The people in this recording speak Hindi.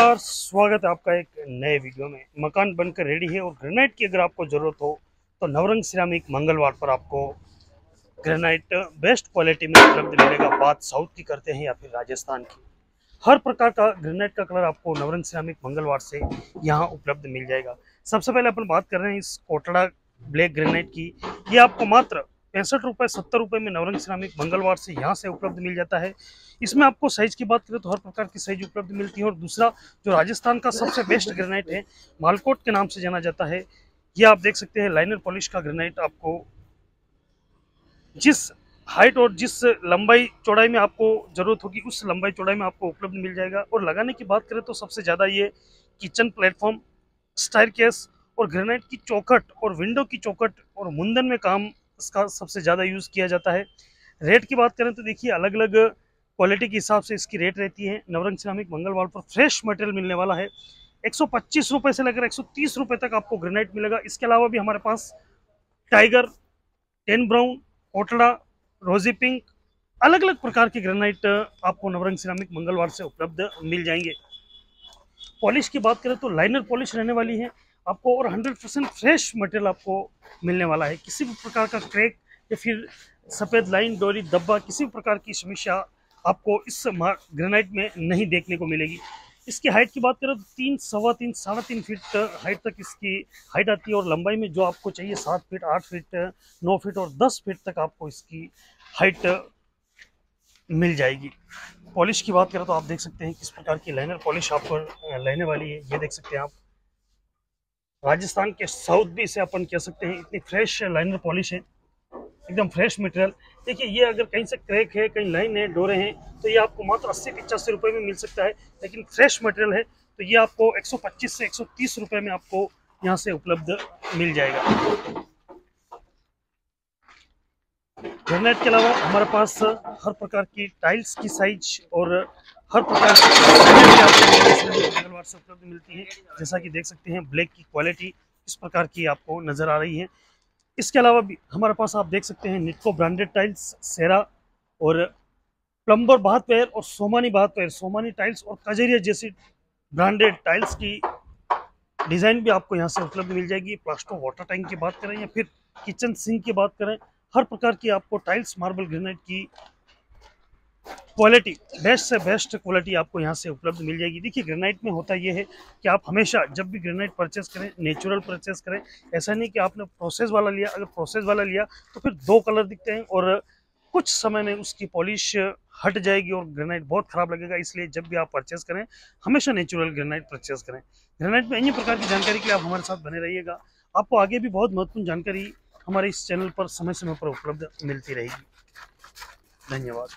नमस्कार, स्वागत है आपका एक नए वीडियो में। मकान बनकर रेडी है और ग्रेनाइट की अगर आपको ज़रूरत हो तो नवरंग सिरामिक मंगलवार पर आपको ग्रेनाइट बेस्ट क्वालिटी में उपलब्ध मिलेगा। बात साउथ की करते हैं या फिर राजस्थान की। हर प्रकार का ग्रेनाइट का कलर आपको नवरंग सिरामिक मंगलवार से यहाँ उपलब्ध मिल जाएगा। सबसे पहले अपन बात कर रहे हैं इस कोटड़ा ब्लैक ग्रेनाइट की। ये आपको मात्र पैंसठ रुपये सत्तर रुपये में नवरंग सिरामिक मंगलवार से यहाँ से उपलब्ध मिल जाता है। इसमें आपको साइज़ की बात करें तो हर प्रकार की साइज़ उपलब्ध मिलती है और दूसरा जो राजस्थान का सबसे बेस्ट ग्रेनाइट है, मालकोट के नाम से जाना जाता है। ये आप देख सकते हैं लाइनर पॉलिश का ग्रेनाइट आपको जिस हाइट और जिस लंबाई चौड़ाई में आपको ज़रूरत होगी, उस लंबाई चौड़ाई में आपको उपलब्ध मिल जाएगा। और लगाने की बात करें तो सबसे ज़्यादा ये किचन प्लेटफॉर्म स्टायर केस और ग्रेनाइट की चौखट और विंडो की चौखट और मुंदन में काम इसका सबसे ज़्यादा यूज़ किया जाता है। रेट की बात करें तो देखिए अलग अलग क्वालिटी के हिसाब से इसकी रेट रहती है। नवरंग सिरामिक मंगलवार पर फ्रेश मटेरियल मिलने वाला है। एक सौ से लेकर एक सौ तक आपको ग्रेनाइट मिलेगा। इसके अलावा भी हमारे पास टाइगर, टेन ब्राउन, ओटड़ा, रोजी पिंक अलग अलग प्रकार के ग्रेनाइट आपको नवरंग सिरामिक मंगलवार से उपलब्ध मिल जाएँगे। पॉलिश की बात करें तो लाइनर पॉलिश रहने वाली है। आपको और 100 परसेंट फ्रेश मटेरियल आपको मिलने वाला है। किसी भी प्रकार का क्रैक या फिर सफ़ेद लाइन, डोरी दब्बा किसी भी प्रकार की समस्या आपको इस ग्रेनाइट में नहीं देखने को मिलेगी। इसकी हाइट की बात करें तो तीन, सवा तीन, साढ़े तीन फीट हाइट तक इसकी हाइट आती है और लंबाई में जो आपको चाहिए सात फीट, आठ फीट, नौ फीट और दस फीट तक आपको इसकी हाइट मिल जाएगी। पॉलिश की बात करें तो आप देख सकते हैं किस प्रकार की लाइनर पॉलिश आपको लेने वाली है। ये देख सकते हैं आप। राजस्थान के साउथ भी इसे अपन कह सकते हैं, इतनी फ्रेश लाइनर पॉलिश है, एकदम फ्रेश मटेरियल देखिए, ये अगर कहीं से क्रैक है, कहीं लाइन है, डोरे हैं तो ये आपको मात्र अस्सी पचासी रुपये में मिल सकता है, लेकिन फ्रेश मटेरियल है तो ये आपको 125 से 130 रुपए में आपको यहाँ से उपलब्ध मिल जाएगा। ग्रेनाइट के अलावा हमारे पास हर प्रकार की टाइल्स की साइज़ और हर प्रकार की से उपलब्ध मिलती है। जैसा कि देख सकते हैं, ब्लैक की क्वालिटी इस प्रकार की आपको नज़र आ रही है। इसके अलावा भी हमारे पास आप देख सकते हैं निटको ब्रांडेड टाइल्स सेरा और प्लम्बर बात पैर और सोमानी बात पैर सोमानी टाइल्स और कजरिया जैसी ब्रांडेड टाइल्स की डिज़ाइन भी आपको यहाँ से उपलब्ध मिल जाएगी। प्लास्टो वाटर टैंक की बात करें या फिर किचन सिंक की बात करें, हर प्रकार की आपको टाइल्स मार्बल ग्रेनाइट की क्वालिटी, बेस्ट से बेस्ट क्वालिटी आपको यहाँ से उपलब्ध मिल जाएगी। देखिए ग्रेनाइट में होता यह है कि आप हमेशा जब भी ग्रेनाइट परचेस करें नेचुरल परचेस करें, ऐसा नहीं कि आपने प्रोसेस वाला लिया, अगर प्रोसेस वाला लिया तो फिर दो कलर दिखते हैं और कुछ समय में उसकी पॉलिश हट जाएगी और ग्रेनाइट बहुत ख़राब लगेगा। इसलिए जब भी आप परचेस करें, हमेशा नेचुरल ग्रेनाइट परचेस करें। ग्रेनाइट में अन्य प्रकार की जानकारी के लिए आप हमारे साथ बने रहिएगा। आपको आगे भी बहुत महत्वपूर्ण जानकारी हमारे इस चैनल पर समय समय पर उपलब्ध मिलती रहेगी। धन्यवाद।